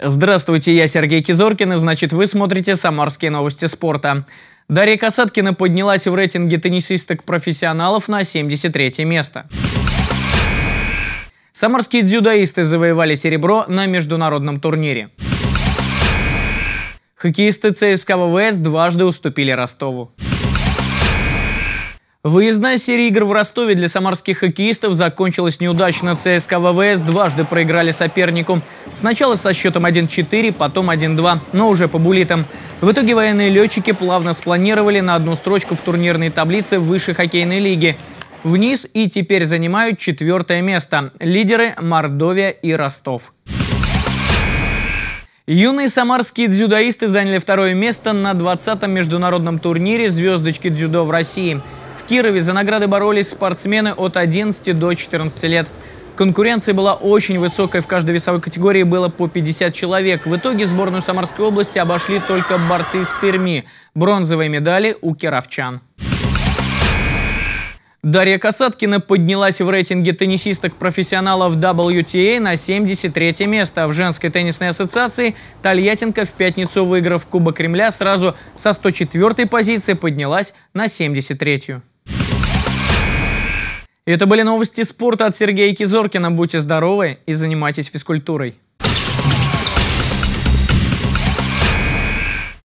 Здравствуйте, я Сергей Кизоркин, и значит вы смотрите «Самарские новости спорта». Дарья Касаткина поднялась в рейтинге теннисисток-профессионалов на 73 место. Самарские дзюдоисты завоевали серебро на международном турнире. Хоккеисты ЦСКА ВВС дважды уступили Ростову. Выездная серия игр в Ростове для самарских хоккеистов закончилась неудачно. ЦСКА ВВС дважды проиграли сопернику. Сначала со счетом 1-4, потом 1-2, но уже по булитам. В итоге военные летчики плавно спланировали на одну строчку в турнирной таблице высшей хоккейной лиги. Вниз и теперь занимают четвертое место. Лидеры Мордовия и Ростов. Юные самарские дзюдоисты заняли второе место на 20-м международном турнире «Звездочки дзюдо в России». Кирове за награды боролись спортсмены от 11 до 14 лет. Конкуренция была очень высокой, в каждой весовой категории было по 50 человек. В итоге сборную Самарской области обошли только борцы из Перми. Бронзовые медали у кировчан. Дарья Касаткина поднялась в рейтинге теннисисток-профессионалов WTA на 73 место. В женской теннисной ассоциации Тольяттинка в пятницу, выиграв Кубок Кремля, сразу со 104 позиции поднялась на 73 -ю. Это были новости спорта от Сергея Кизоркина. Будьте здоровы и занимайтесь физкультурой.